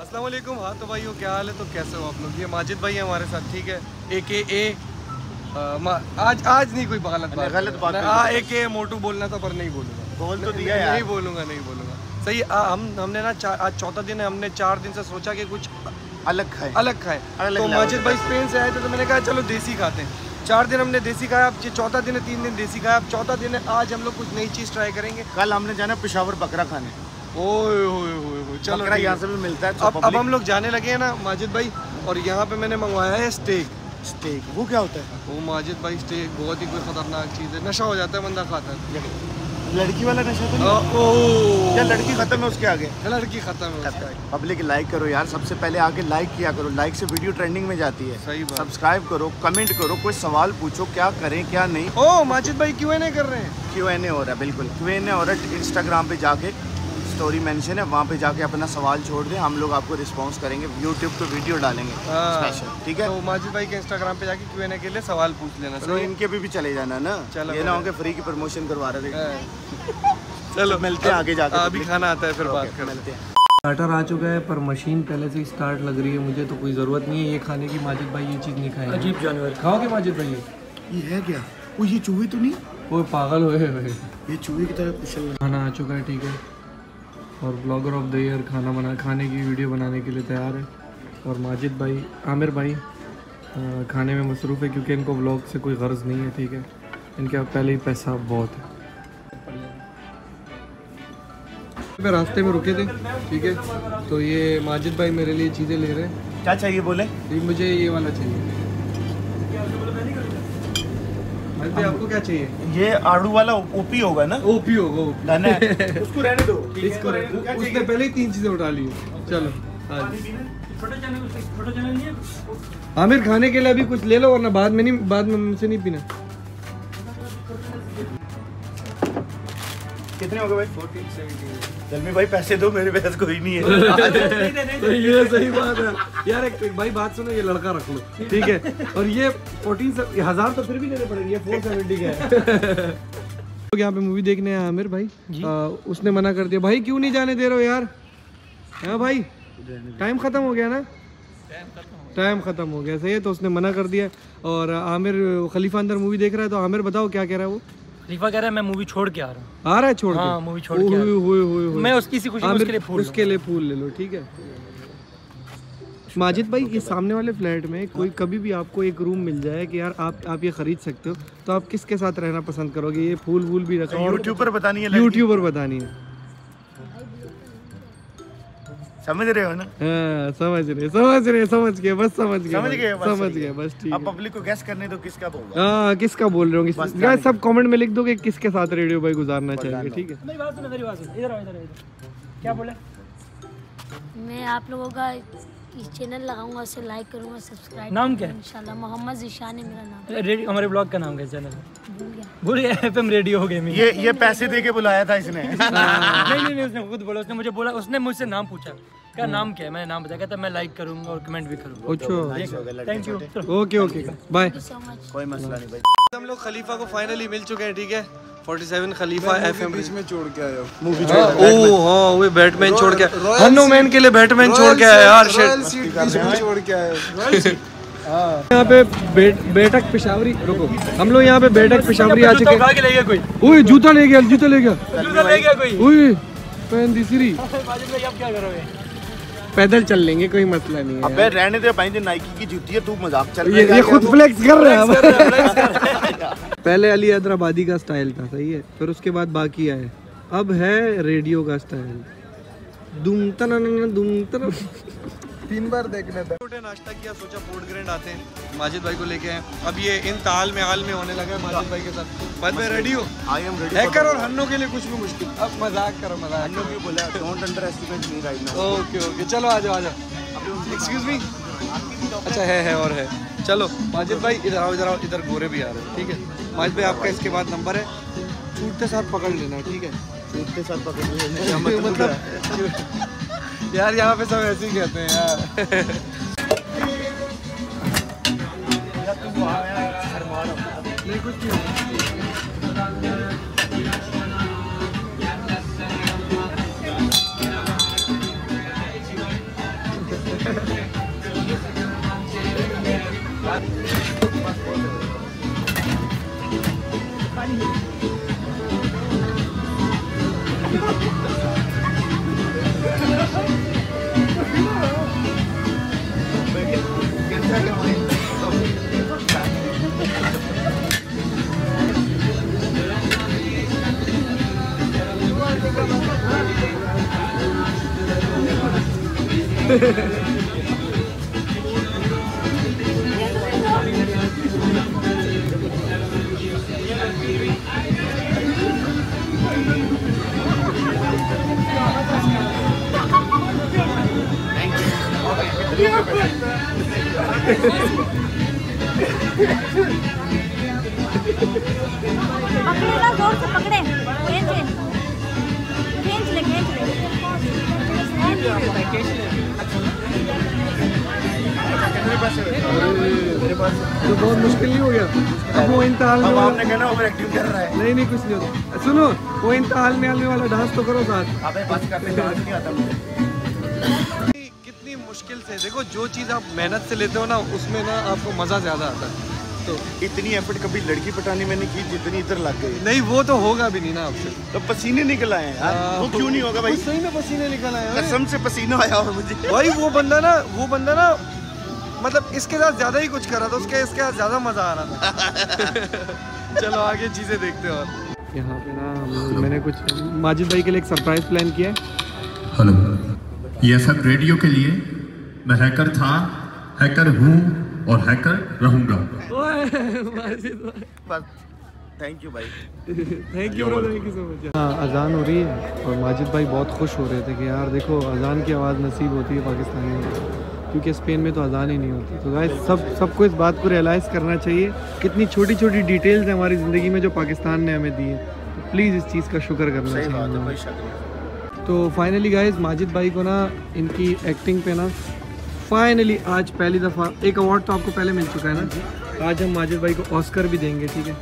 असलम हाँ तो भाई हो क्या हाल है? तो कैसे हो आप लोग? ये माजिद भाई है हमारे साथ ठीक है? ए के ए आज आज नहीं कोई गलत बात गलत बात हाँ ए के मोटू बोलना था पर नहीं बोलूँगा। बोल तो दिया यार। नहीं बोलूँगा नहीं बोलूँगा। सही आ, हम हमने ना आज चौथा दिन है हमने चार दिन से सोचा कि कुछ अलग खाए। अलग खाए। तो माजिद भाई स्पेन से आए थे तो मैंने कहा चलो देसी खाते हैं। चार दिन हमने देसी खाया अब चौथा दिन है तीन दिन देसी खाया अब चौथा दिन है आज हम लोग कुछ नई चीज़ ट्राई करेंगे। कल हमने जाना पिशावर बकरा खाने। ओए ओए चलो यहाँ से भी मिलता है तो अब अब हम लोग जाने लगे हैं ना माजिद भाई और यहाँ पे मैंने मंगवाया है स्टेक स्टेक वो क्या होता है? वो माजिद भाई स्टेक बहुत ही कोई खतरनाक चीज़ है नशा हो जाता है बंदा खाता है। लड़की वाला नशा तो नहीं? क्या लड़की खत्म है उसके आगे? लड़की खत्म है पब्लिक लाइक करो यार सबसे पहले आके लाइक किया करो। लाइक से वीडियो ट्रेंडिंग में जाती है। सही बात। सब्सक्राइब करो कमेंट करो कोई सवाल पूछो क्या करें क्या नहीं। ओ माजिद भाई क्यों नहीं कर रहे हैं। क्यों एन हो रहा है बिल्कुल। क्यों एन हो रहा है इंस्टाग्राम पे जाके। स्टोरी मेंशन है वहाँ पे जाके अपना सवाल छोड़ दें हम लोग आपको रिस्पॉन्स करेंगे यूट्यूब पे वीडियो डालेंगे हाँ। स्पेशल ठीक है? तो माजिद भाई के इंस्टाग्राम पे जाके क्यों के लिए सवाल पूछ लेना तो इनके भी, भी चले जाना ना? चलो ये ना हो। कि फ्री की प्रमोशन करवा रहे थे हाँ। चलो मिलते हैं आगे जाके अभी खाना आता है फिर बात करते मिलते हैं। स्टार्टर आ चुका है पर मशीन पहले से ही स्टार्ट लग रही है मुझे तो कोई ज़रूरत नहीं है ये खाने की। माजिद भाई ये चीज़ नहीं खाएँगे अजीब जानवर। खाओगे माजिद भाई ये? ये है क्या? वो ये चूहे तो नहीं? वो पागल हुए हुए ये चूहे की तरह कुशल। खाना आ चुका है ठीक है। और ब्लॉगर ऑफ़ द ईयर खाना बना खाने की वीडियो बनाने के लिए तैयार है। और माजिद भाई आमिर भाई खाने में मसरूफ़ है क्योंकि इनको ब्लॉग से कोई गर्ज नहीं है ठीक है? इनके अब पहले ही पैसा बहुत है। पे रास्ते में रुके थे ठीक है? तो ये माजिद भाई मेरे लिए चीज़ें ले रहे हैं। क्या चाहिए बोले? ये मुझे ये वाला चाहिए। भाई आपको क्या चाहिए? ये आड़ू वाला ओपी होगा ना? ओपी होगा ओपी। डन है उसको रहने दो। इसको उसने पहले ही तीन चीज़ें उठा ली चलो हाँ आमिर खाने के लिए अभी कुछ ले लो वरना बाद में नहीं बाद में मुझसे नहीं पीना। कितने हो गए भाई? जल्दी भाई पैसे दो मेरे पास कोई नहीं है। तो ये सही बात है। यार एक, एक भाई बात सुनो ये लड़का रख लो। ठीक है? और ये फोर्टीन हज़ार तो फिर भी देने पड़ेंगे फोर सेवेंटी का है। लोग यहाँ पे मूवी देखने आए आमिर भाई। आ, उसने मना कर दिया भाई क्यों नहीं जाने दे रहे हो यार? हाँ भाई टाइम खत्म हो गया ना? टाइम खत्म हो गया सही है तो उसने मना कर दिया। और आमिर खलीफा अंदर मूवी देख रहा है तो आमिर बताओ क्या कह रहा है वो? खलीफा कह रहा है मैं मूवी छोड़ के आ रहा हूँ। आ रहा है छोड़ हाँ, के मूवी छोड़ के हुई, हुई, हुई, ओए। मैं उसकी सी खुशी में उसके लिए फूल उसके लिए फूल ले लो ठीक है? माजिद भाई ये सामने वाले फ्लैट में कोई कभी भी आपको एक रूम मिल जाए कि यार आप आप ये खरीद सकते हो तो आप किसके साथ रहना पसंद करोगे? ये फूल वूल भी रखा। यूट्यूब पर बतानी है। यूट्यूबर बतानी है। समझ रहे हो ना? हाँ, समझ रहे समझ रहे समझ गए बस समझ गए समझ गए बस समझ गए बस ठीक अब है। पब्लिक को गैस करने दो किसका होगा हाँ। किसका बोल रहे हो गैस सब कमेंट में लिख दो कि किसके साथ रेडियो भाई गुजारना चाहिए ठीक है? मेरी बात सुनो मेरी बात सुनो इधर आओ, इधर क्या बोले? मैं आप लोगों का इस चैनल लगाऊँगा उसे लाइक करूँगा सब्सक्राइब नाम क्या इंशाल्लाह। मोहम्मद जीशान है मेरा नाम। रेडियो हमारे ब्लॉग का नाम क्या है चैनल भूल गया। भूल गया एफएम रेडियो हो गेमिंग ये ये पैसे दे के बुलाया था इसने। नहीं नहीं नहीं उसने खुद बोला उसने मुझे बोला उसने मुझसे नाम पूछा। क्या नाम क्या है? मैंने नाम बताया कहता मैं लाइक करूँगा और कमेंट भी करूँगा। अच्छा thank you okay okay bye so much कोई मसला नहीं भाई। हम लोग खलीफा को फाइनली मिल चुके हैं ठीक है? 47 खलीफा एफएम बीच में छोड़ के आया मूवी ओ हाँ वो बैटमैन छोड़ के हनुमैन के लिए बैटमैन छोड़ के आया यार शिट सीट बीच में छोड़ के आया यहाँ पे बेट, बेटक पिशावरी रुको। हम लोग यहाँ पे बेटक पिशावरी आ चुके हैं। के ले गया कोई? जूता ले गया जूता ले गया। जूता ले गया कोई? पहन दी सीरी। माजिद भाई अब क्या करोगे? पैदल चल लेंगे कोई मसला नहीं है अबे रहने दे भाई नाइकी की जूती है तू मज़ाक चल ये ये खुद फ्लेक्स कर रहे हैं। पहले अली हैदराबादी का स्टाइल था सही है। फिर उसके बाद बाकी आए। अब है रेडियो का स्टाइल। दुम तनन दुम तन। तीन बार देखने था। छोटे नाश्ता किया सोचा फ़ूड ग्रैंड आते हैं। माजिद भाई को लेके आए। अब ये इन ताल में हाल में होने लगा है माजिद भाई के साथ। माजिद भाई रेडी हो। आई एम रेडी हैकर और हन्नो के लिए कुछ भी मुश्किल। अब मज़ाक करो मज़ाक अन्नो क्यों बोला don't underestimate me right now okay okay चलो आ जाओ आ जाओ। एक्सक्यूज मी अच्छा है है और है। चलो माजिद भाई इधर आओ इधर आओ। इधर गोरे भी आ रहे हैं ठीक है? माजिद भाई आपका इसके बाद नंबर है। छूटते साथ पकड़ लेना ठीक है? छूटते साथ पकड़ लेना। मतलब? मतलब यार यहाँ पे सब ऐसे ही कहते हैं यार। नहीं Hehehehe पकड़े ना ज़ोर से पकड़े। खींच ले खींच ले खींच तो बहुत मुश्किल नहीं हो गया? अब वो इंतहाल में अब आपने कहना ओवर एक्टिंग कर रहा है। नहीं नहीं कुछ नहीं होता। सुनो वो इंतहाल में आने वाला डांस तो करो साथ। अबे बस करने डांस नहीं आता। मुझे मुश्किल से। देखो जो चीज़ आप मेहनत से लेते हो ना उसमें ना आपको मज़ा ज़्यादा आता है। तो इतनी एफर्ट कभी लड़की पटाने में नहीं की जितनी इधर लग गई? नहीं वो तो होगा भी नहीं ना आपसे। तो पसीने निकल आए हैं यार। वो क्यों नहीं होगा भाई? सही में पसीने निकल आए कसम से पसीना आया और मुझे। भाई वो बंदा ना वो बंदा ना मतलब इसके साथ ज़्यादा ही कुछ कर रहा था उसके इसके साथ ज़्यादा मज़ा आ रहा था। चलो आगे चीज़ें देखते हैं और। यहाँ पे ना मैंने कुछ माजिद भाई के लिए एक सरप्राइज़ प्लान किया है। हेलो। ये एफ़ रेडियो के लिए मैं हैकर था हैकर हूँ और हैकर रहूँगा। थैंक यू भाई। Thank you thank you so much हाँ अजान हो रही है और माजिद भाई बहुत खुश हो रहे थे कि यार देखो अजान की आवाज़ नसीब होती है पाकिस्तानियों में क्योंकि स्पेन में तो अजान ही नहीं होती। तो गाइस सब सबको इस बात को रियलाइज़ करना चाहिए कितनी छोटी छोटी डिटेल्स हैं हमारी ज़िंदगी में जो पाकिस्तान ने हमें दी है। तो प्लीज़ इस चीज़ का शुक्र करना चाहिए तो फाइनली गाइस माजिद भाई को ना इनकी एक्टिंग पे ना फाइनली आज पहली दफ़ा एक अवार्ड तो आपको पहले मिल चुका है ना? आज हम माजिद भाई को ऑस्कर भी देंगे ठीक है?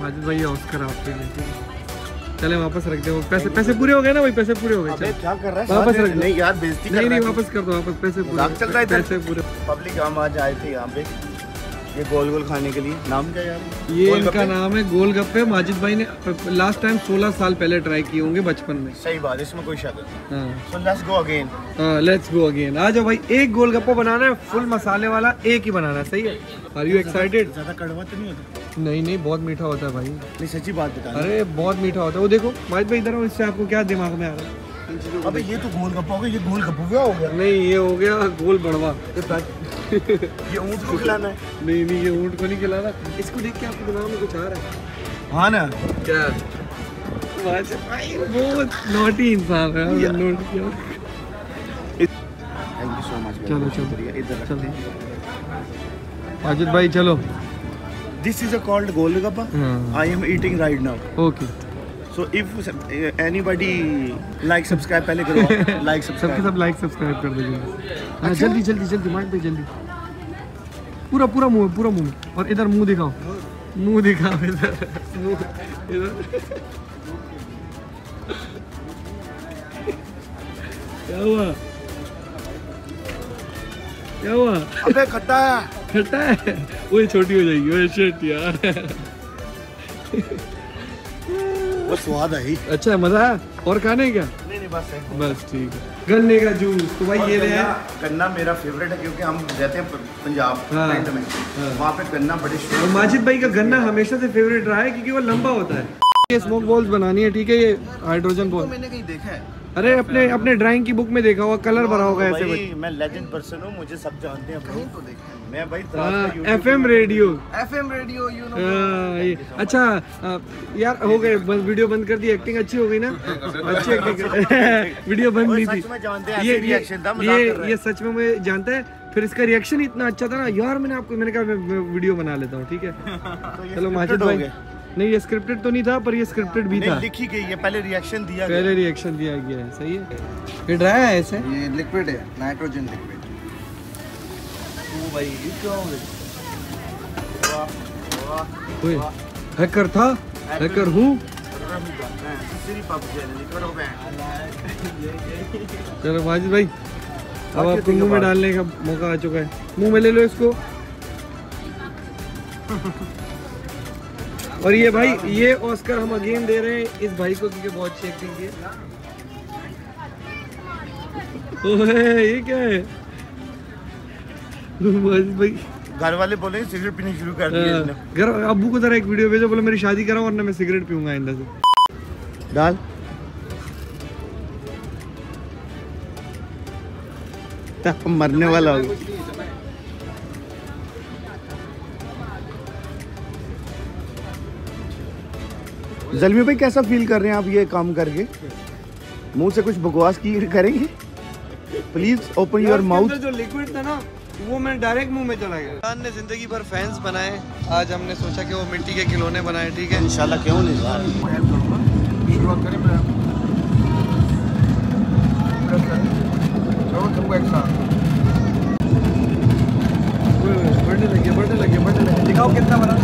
माजिद भाई ये ऑस्कर आपके लिए ठीक है? चले वापस रख दे पैसे पैसे पूरे हो गए ना भाई? पैसे पूरे हो गए क्या कर रहा है? वापस रख नहीं यार बेइज्जती नहीं नहीं वापस कर दो वापस। पैसे पूरे चल रहा है पैसे पूरे। पब्लिक हम आज आए थे यहाँ पे। ये गोल गोल खाने के लिए। नाम क्या यार? ये इनका नाम है गोल गप्पे माजिद भाई ने लास्ट टाइम 16 साल पहले ट्राई किए होंगे बचपन में। सही बात इसमें कोई शक नहीं। हाँ। So let's go again let's go again आ जाओ भाई एक गोलगप्पा बनाना है फुल मसाले वाला एक ही बनाना है सही है? आर यू एक्साइटेड ज़्यादा कड़वा तो नहीं होता। नहीं नहीं बहुत मीठा होता है भाई। नहीं सच्ची बात बता अरे बहुत मीठा होता है। वो देखो माजिद भाई इधर इससे आपको क्या दिमाग में आ रहा है? अबे ये तो गोल गप्पा हो गया ये गोल गप्पा हो गया नहीं ये हो गया गोल बड़वा। ये ऊँट को खिलाना है। नहीं नहीं ये ऊँट को नहीं खिलाना। इसको देख के आपके दिमाग में कुछ आ रहा है। हाँ ना? क्या? भाई बहुत नोटी इंसान है हमने नोट किया थैंक यू सो मच चलो, चलो। इधर चलो। भाई चलो। This is a cold golgappa हाँ। I am eating right now okay so if anybody like subscribe पहले करो। लाइक सबके सब लाइक सब्सक्राइब कर दीजिए हाँ जल्दी जल्दी जल्दी माइक भाई जल्दी। पूरा पूरा मुँह पूरा मुँह। और इधर मुँह दिखाओ। मुँह दिखाओ इधर। मुँह इधर। क्या हुआ? क्या हुआ? अबे खट्टा है। खट्टा है? वो छोटी हो जाएगी। वो शिट यार। वो स्वाद है ही। अच्छा है मज़ा आया? और खाने क्या? नहीं नहीं बस बस ठीक है। गन्ने का जूस तो भाई ये गन्ना गन्ना मेरा फेवरेट है क्योंकि हम रहते हैं पंजाब हाँ, में। हाँ। वहाँ पे गन्ना बड़े और शौक माजिद भाई का गन्ना हमेशा से फेवरेट रहा है क्योंकि वो लंबा होता है। ये स्मोक बॉल्स बनानी है ठीक है ये हाइड्रोजन तो बॉल मैंने कहीं देखा है। अरे अपने अपने ड्राइंग की बुक में देखा होगा कलर भरा होगा ऐसे भाई मैं लेजेंड पर्सन हूँ मुझे सब जानते हैं कहीं तो देखा मैं भाई F radio FM radio you know अच्छा आ, यार हो गए बस वीडियो बंद कर दी एक्टिंग अच्छी हो गई ना? अच्छी एक्टिंग वीडियो बंद नहीं थी। में जानते हैं, ये ये था, ये है। सच में मैं जानता है। फिर इसका रिएक्शन इतना अच्छा था ना यार मैंने आपको मैंने कहा मैं, वीडियो बना लेता हूँ ठीक है? तो चलो माजिद भाई। नहीं ये स्क्रिप्टेड तो नहीं था पर ये स्क्रिप्टेड भी था। लिखी गई है पहले रिएक्शन दिया गया। पहले रिएक्शन दिया गया है सही है। ये ड्राई है ऐसे? ये लिक्विड है नाइट्रोजन लिक्विड ओए हैकर था? हैकर हूँ? चलो माजिद भाई अब आपको मुँह में डालने का मौका आ चुका है। मुँह में ले लो इसको। और ये भाई ये ऑस्कर हम अगेन दे रहे हैं इस भाई को क्योंकि बहुत अच्छी एक्टिंग की ओए ये क्या है? भाई। घर वाले बोले सिगरेट पीने शुरू कर दी हाँ, घर अबू को जरा एक वीडियो भेजो बोले मेरी शादी कराओ वरना मैं सिगरेट पीऊँगा आइंदा से। डाल मरने वाला हो। जलमी भाई कैसा फील कर रहे हैं आप ये काम करके? मुँह से कुछ बकवास की करेंगे? प्लीज़ ओपन योर माउथ जो लिक्विड था ना वो मैं डायरेक्ट मुँह में चला गया। खान ने ज़िंदगी भर फैंस बनाए। आज हमने सोचा कि वो मिट्टी के खिलौने बनाए ठीक है? इंशाल्लाह क्यों नहीं? साथ। बढ़ने लगे बढ़ने लगे बढ़ने लगे। दिखाओ कितना बना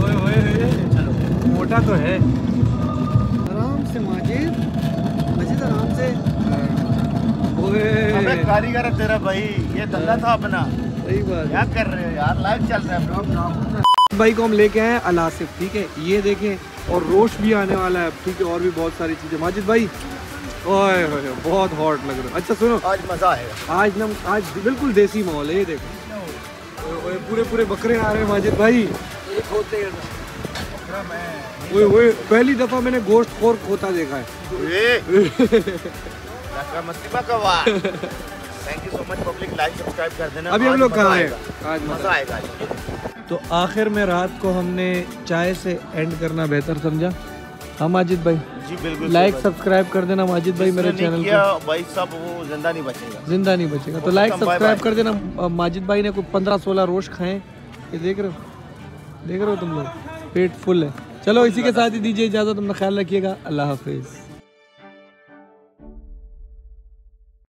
ओए ओए ओए चलो मोटा तो है। आराम से माजिद मजिद आराम से। ओए। कारीगर है तेरा भाई ये धंधा था अपना। सही बात क्या कर रहे हो यार? लाइव चल रहा है भाई को हम लेके आए अलासिफ ठीक है? ये देखें और रोश भी आने वाला है ठीक है? और भी बहुत सारी चीज़ें। माजिद भाई ओए ओए ओए, बहुत हॉट लग रहा है। अच्छा सुनो। आज मज़ा आएगा। आज ना आज बिल्कुल देसी माहौल है ये देखो। पूरे पूरे बकरे आ रहे हैं माजिद भाई। ओए ओए पहली दफ़ा मैंने गोश्त खोर खोता देखा है। ये लड़का मस्ती में कवा thank you so much public like subscribe कर देना। अभी हम लोग कहाँ आएगा। आज मज़ा आएगा तो आखिर में रात को हमने चाय से एंड करना बेहतर समझा। हाँ माजिद भाई। जी बिल्कुल लाइक सब्सक्राइब कर देना माजिद भाई मेरे चैनल को। भाई सब वो ज़िंदा नहीं बचेगा। ज़िंदा नहीं बचेगा। तो लाइक सब्सक्राइब कर देना। माजिद भाई ने कुछ पंद्रह सोलह रोज खाए। ये देख रहे हो? देख रहे हो तुम लोग? पेट फुल है। चलो इसी के साथ ही दीजिए इजाज़त अपना ख्याल रखिएगा। अल्लाह हाफिज़।